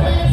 Yeah.